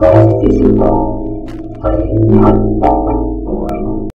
はい。